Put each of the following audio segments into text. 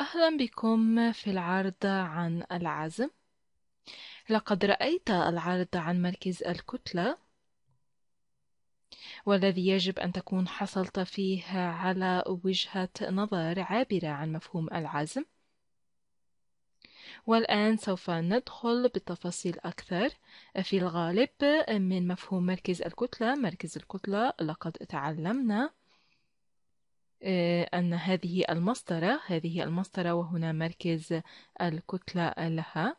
أهلا بكم في العرض عن العزم. لقد رأيت العرض عن مركز الكتلة والذي يجب أن تكون حصلت فيه على وجهة نظر عابرة عن مفهوم العزم. والآن سوف ندخل بالتفاصيل أكثر. في الغالب من مفهوم مركز الكتلة مركز الكتلة لقد تعلمنا أن هذه المسطرة هذه المسطرة وهنا مركز الكتلة لها.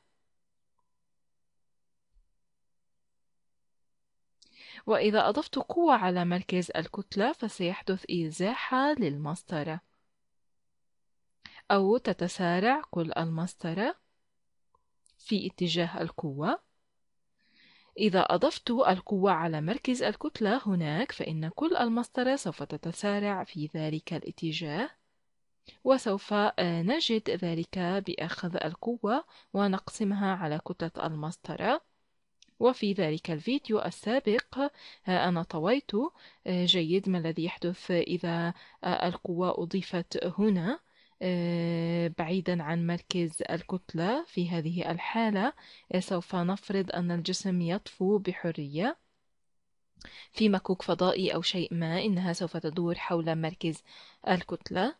وإذا أضفت قوة على مركز الكتلة فسيحدث إزاحة للمسطرة. أو تتسارع كل المسطرة في اتجاه القوة. إذا أضفت القوة على مركز الكتلة هناك فإن كل المسطرة سوف تتسارع في ذلك الاتجاه وسوف آه، نجد ذلك بأخذ القوة ونقسمها على كتلة المسطرة. وفي ذلك الفيديو السابق آه، أنا طويت آه، جيد ما الذي يحدث إذا القوة أضيفت هنا. بعيدا عن مركز الكتلة في هذه الحالة آه، سوف نفرض أن الجسم يطفو بحرية في مكوك فضائي أو شيء ما إنها سوف تدور حول مركز الكتلة.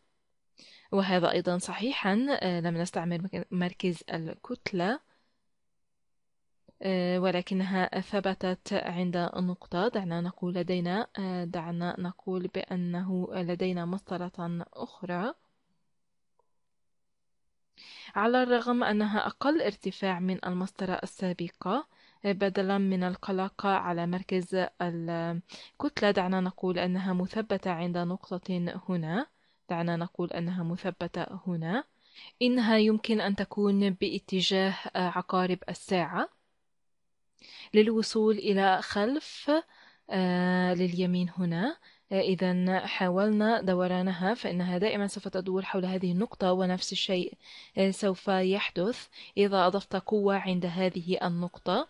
وهذا أيضا صحيحا آه، لم نستعمل مركز الكتلة ولكنها ثبتت عند نقطة. دعنا نقول لدينا دعنا نقول بأنه لدينا مسطرة أخرى. على الرغم أنها أقل ارتفاع من المسطرة السابقة بدلا من القلق على مركز الكتلة دعنا نقول أنها مثبتة عند نقطة هنا. دعنا نقول أنها مثبتة هنا. إنها يمكن أن تكون باتجاه عقارب الساعة. للوصول إلى خلف آه، لليمين هنا. إذا حاولنا دورانها فإنها دائما سوف تدور حول هذه النقطة ونفس الشيء آه، سوف يحدث إذا أضفت قوة عند هذه النقطة.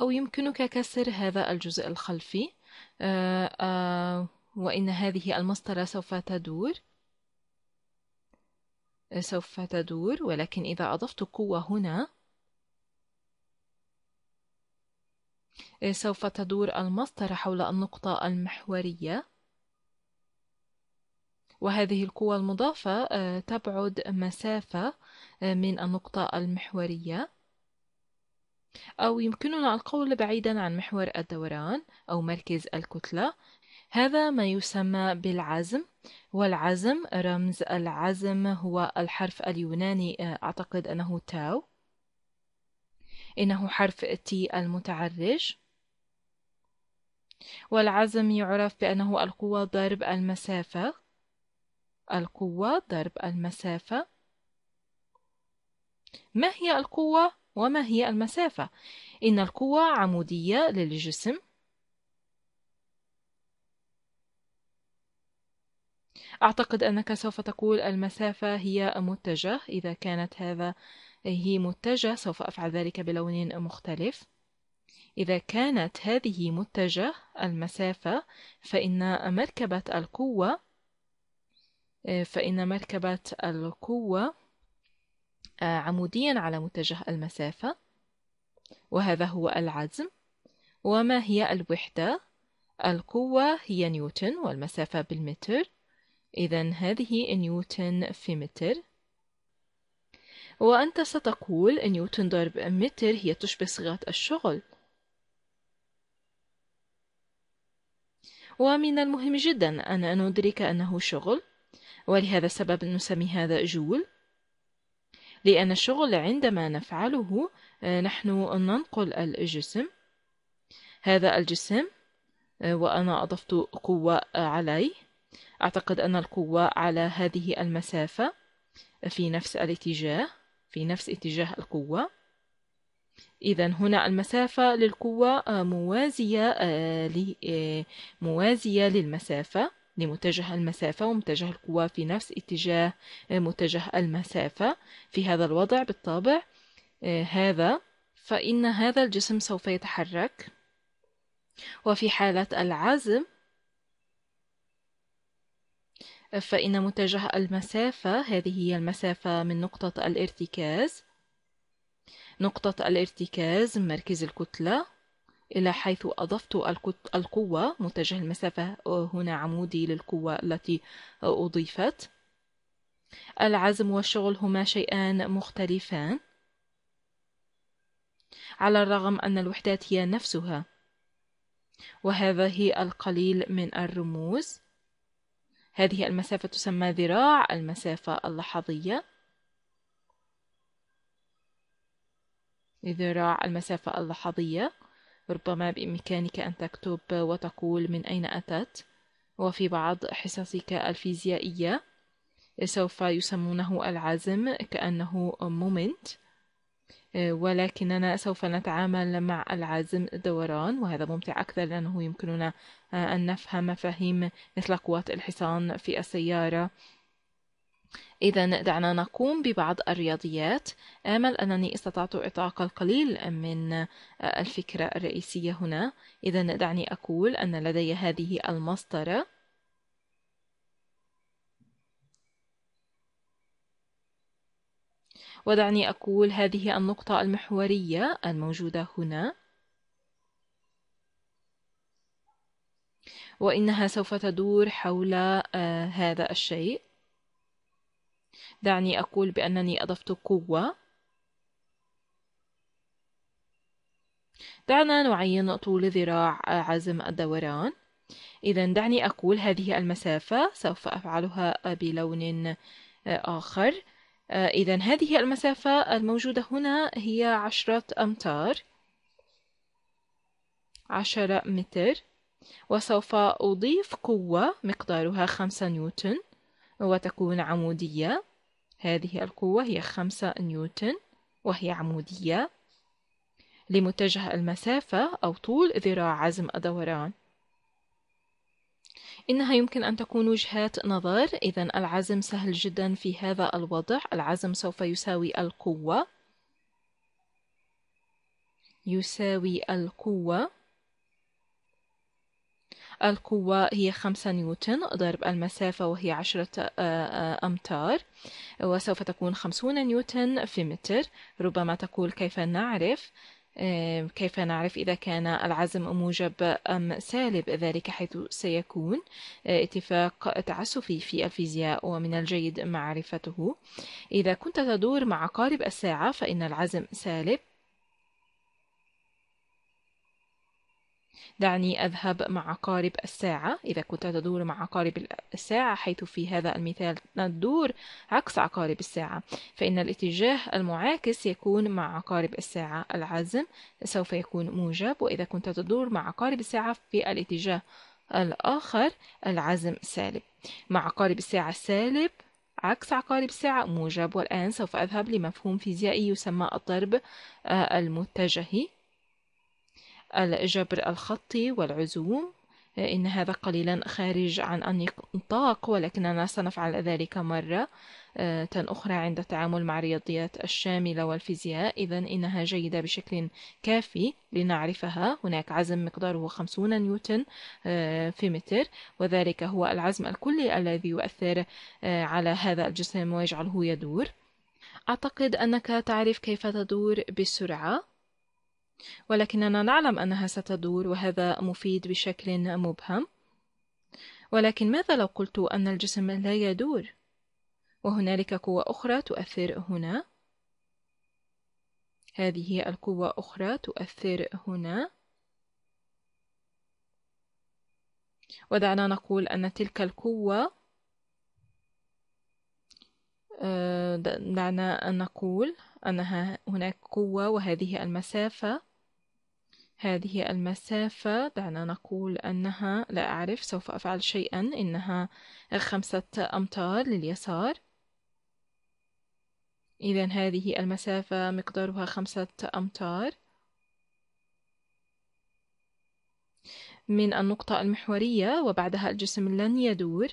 أو يمكنك كسر هذا الجزء الخلفي آه، آه، وإن هذه المسطرة سوف تدور. سوف تدور ولكن إذا أضفت قوة هنا سوف تدور المسطرة حول النقطة المحورية. وهذه القوة المضافة آه، تبعد مسافة آه، من النقطة المحورية. أو يمكننا القول بعيدا عن محور الدوران أو مركز الكتلة. هذا ما يسمى بالعزم والعزم رمز العزم هو الحرف اليوناني آه، أعتقد أنه تاو. إنه حرف تي المتعرج. والعزم يعرف بأنه القوة ضرب المسافة. القوة ضرب المسافة. ما هي القوة وما هي المسافة؟ إن القوة عمودية للجسم. أعتقد أنك سوف تقول المسافة هي متجه. إذا كانت هذا هي متجه سوف أفعل ذلك بلون مختلف. إذا كانت هذه متجه المسافة فإن مركبة القوة فإن مركبة القوة آه، عموديا على متجه المسافة وهذا هو العزم. وما هي الوحدة؟ القوة هي نيوتن والمسافة بالمتر. إذا هذه نيوتن في متر. وأنت ستقول نيوتن ضرب متر هي تشبه صيغة الشغل. ومن المهم جدا أن ندرك أنه شغل ولهذا السبب نسمي هذا جول لأن الشغل عندما نفعله آه، نحن ننقل الجسم. هذا الجسم آه، وأنا أضفت قوة عليه. أعتقد أن القوة على هذه المسافة في نفس الاتجاه في نفس اتجاه القوة. إذا هنا المسافة للقوة آه، موازية آه، آه، موازية للمسافة لمتجه المسافة ومتجه القوة في نفس اتجاه متجه المسافة. في هذا الوضع بالطبع هذا فإن هذا الجسم سوف يتحرك. وفي حالة العزم فإن متجه المسافة هذه هي المسافة من نقطة الارتكاز نقطة الارتكاز مركز الكتلة إلى حيث أضفت القوة متجه المسافة هنا عمودي للقوة التي أضيفت. العزم والشغل هما شيئان مختلفان. على الرغم أن الوحدات هي نفسها وهذا هي القليل من الرموز. هذه المسافة تسمى ذراع المسافة اللحظية. ذراع المسافة اللحظية ربما بإمكانك أن تكتب وتقول من أين أتت. وفي بعض حصصك الفيزيائية سوف يسمونه العزم كأنه مومنت. ولكننا سوف نتعامل مع العزم دوران وهذا ممتع أكثر لأنه يمكننا أن نفهم مفاهيم مثل قوة الحصان في السيارة إذا دعنا نقوم ببعض الرياضيات. آمل أنني استطعت إعطاك القليل من الفكرة الرئيسية هنا. إذا دعني أقول أن لدي هذه المسطرة. ودعني أقول هذه النقطة المحورية الموجودة هنا. وإنها سوف تدور حول آه، هذا الشيء. دعني أقول بأنني أضفت قوة. دعنا نعين طول ذراع عزم الدوران. إذا دعني أقول هذه المسافة سوف أفعلها بلون آخر. إذا هذه المسافة الموجودة هنا هي عشرة أمتار عشرة متر. وسوف أضيف قوة مقدارها خمسة نيوتن وتكون عمودية. هذه القوة هي خمسة نيوتن وهي عمودية لمتجه المسافة أو طول ذراع عزم الدوران. إنها يمكن أن تكون وجهات نظر إذا العزم سهل جدا في هذا الوضع. العزم سوف يساوي القوة يساوي القوة القوة هي خمسة نيوتن ضرب المسافة وهي عشرة آه، آه، أمتار. وسوف تكون خمسون نيوتن في متر. ربما تقول كيف نعرف؟ كيف نعرف إذا كان العزم موجب أم سالب ذلك حيث سيكون؟ آه، اتفاق تعسفي في الفيزياء ومن الجيد معرفته. إذا كنت تدور مع عقارب الساعة فإن العزم سالب. دعني أذهب مع عقارب الساعة. إذا كنت تدور مع عقارب الساعة حيث في هذا المثال ندور عكس عقارب الساعة فإن الاتجاه المعاكس يكون مع عقارب الساعة العزم سوف يكون موجب. وإذا كنت تدور مع عقارب الساعة في الاتجاه الآخر العزم سالب. مع عقارب الساعة السالب عكس عقارب الساعة موجب. والآن سوف أذهب لمفهوم فيزيائي يسمى الضرب آه، المتجهي. الجبر الخطي والعزوم. إن هذا قليلا خارج عن النطاق ولكننا سنفعل ذلك مرة آه، أخرى عند التعامل مع الرياضيات الشاملة والفيزياء. إذا إنها جيدة بشكل كافي لنعرفها. هناك عزم مقداره 50 نيوتن آه، في متر وذلك هو العزم الكلي الذي يؤثر آه، على هذا الجسم ويجعله يدور. أعتقد أنك تعرف كيف تدور بسرعة. ولكننا نعلم أنها ستدور وهذا مفيد بشكل مبهم. ولكن ماذا لو قلت أن الجسم لا يدور؟ وهنالك قوة أخرى تؤثر هنا. هذه القوة أخرى تؤثر هنا. ودعنا نقول أن تلك القوة دعنا نقول أنها هناك قوة وهذه المسافة هذه المسافة دعنا نقول أنها لا أعرف سوف أفعل شيئا إنها خمسة أمتار لليسار. إذا هذه المسافة مقدارها خمسة أمتار. من النقطة المحورية وبعدها الجسم لن يدور.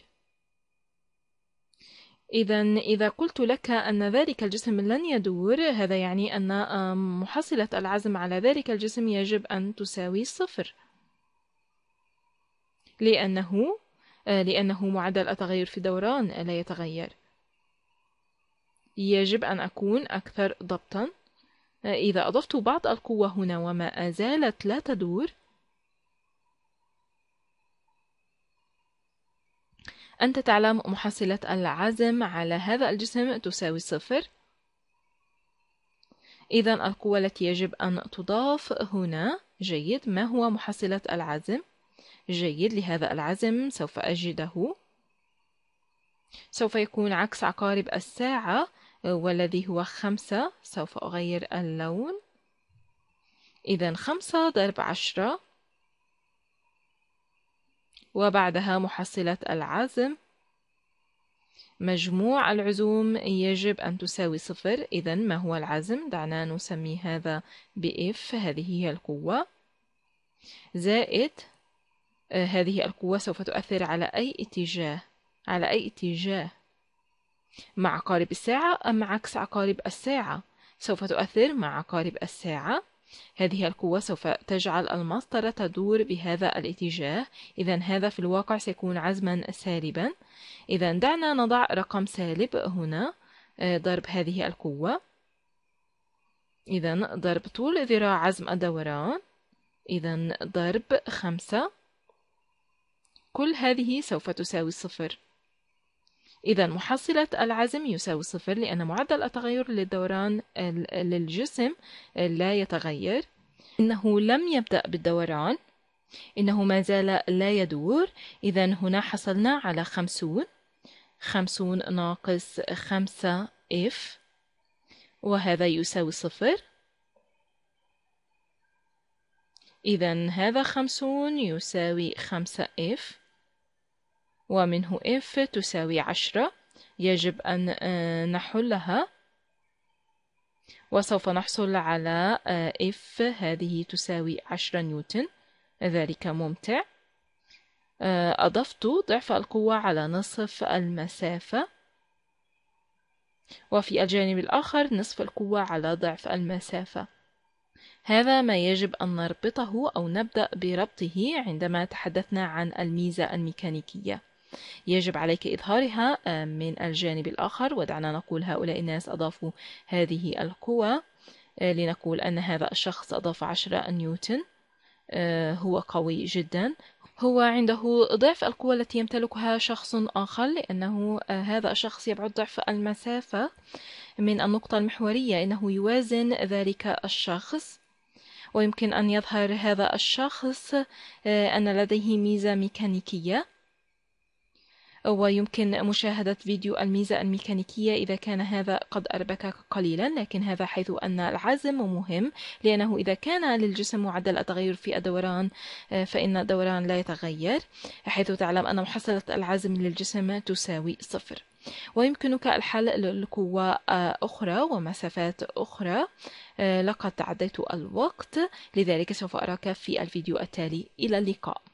إذا إذا قلت لك أن ذلك الجسم لن يدور هذا يعني أن محصلة العزم على ذلك الجسم يجب أن تساوي صفر لأنه لأنه معدل التغير في الدوران لا يتغير. يجب أن أكون أكثر ضبطا. إذا أضفت بعض القوة هنا وما زالت لا تدور أنت تعلم محصلة العزم على هذا الجسم تساوي صفر. إذا القوة التي يجب أن تضاف هنا جيد ما هو محصلة العزم؟ جيد لهذا العزم سوف أجده. سوف يكون عكس عقارب الساعة والذي هو خمسة سوف أغير اللون. إذا خمسة ضرب عشرة وبعدها محصلة العزم. مجموع العزوم يجب أن تساوي صفر. إذا ما هو العزم؟ دعنا نسمي هذا بإف هذه هي القوة. زائد آه، هذه القوة سوف تؤثر على أي اتجاه؟ على أي اتجاه؟ مع عقارب الساعة أم عكس عقارب الساعة؟ سوف تؤثر مع عقارب الساعة. هذه القوة سوف تجعل المسطرة تدور بهذا الاتجاه. إذا هذا في الواقع سيكون عزما سالبا. إذا دعنا نضع رقم سالب هنا آه، ضرب هذه القوة. إذا ضرب طول ذراع عزم الدوران. إذا ضرب خمسة. كل هذه سوف تساوي صفر. إذا محصلة العزم يساوي صفر لأن معدل التغير للدوران للجسم لا يتغير. إنه لم يبدأ بالدوران. إنه ما زال لا يدور. إذا هنا حصلنا على خمسون. خمسون ناقص خمسة إف وهذا يساوي صفر. إذا هذا خمسون يساوي خمسة إف ومنه f تساوي عشرة. يجب أن آه، نحلها. وسوف نحصل على آه، f هذه تساوي عشرة نيوتن. ذلك ممتع. آه، أضفت ضعف القوة على نصف المسافة. وفي الجانب الآخر نصف القوة على ضعف المسافة. هذا ما يجب أن نربطه أو نبدأ بربطه عندما تحدثنا عن الميزة الميكانيكية. يجب عليك إظهارها آه، من الجانب الآخر. ودعنا نقول هؤلاء الناس أضافوا هذه القوة آه، لنقول أن هذا الشخص أضاف 10 نيوتن آه، هو قوي جدا. هو عنده ضعف القوة التي يمتلكها شخص آخر لأنه هذا الشخص يبعد ضعف المسافة من النقطة المحورية إنه يوازن ذلك الشخص. ويمكن أن يظهر هذا الشخص أن لديه ميزة ميكانيكية. ويمكن مشاهدة فيديو الميزة الميكانيكية إذا كان هذا قد أربكك قليلا لكن هذا حيث أن العزم مهم لأنه إذا كان للجسم معدل التغير في الدوران آه، فإن الدوران لا يتغير حيث تعلم أن محصلة العزم للجسم تساوي صفر. ويمكنك الحل لقوة آه، أخرى ومسافات أخرى آه، لقد تعديت الوقت لذلك سوف أراك في الفيديو التالي. إلى اللقاء.